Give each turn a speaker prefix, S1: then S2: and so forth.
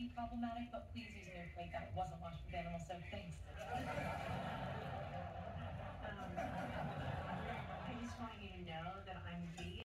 S1: be problematic, but please use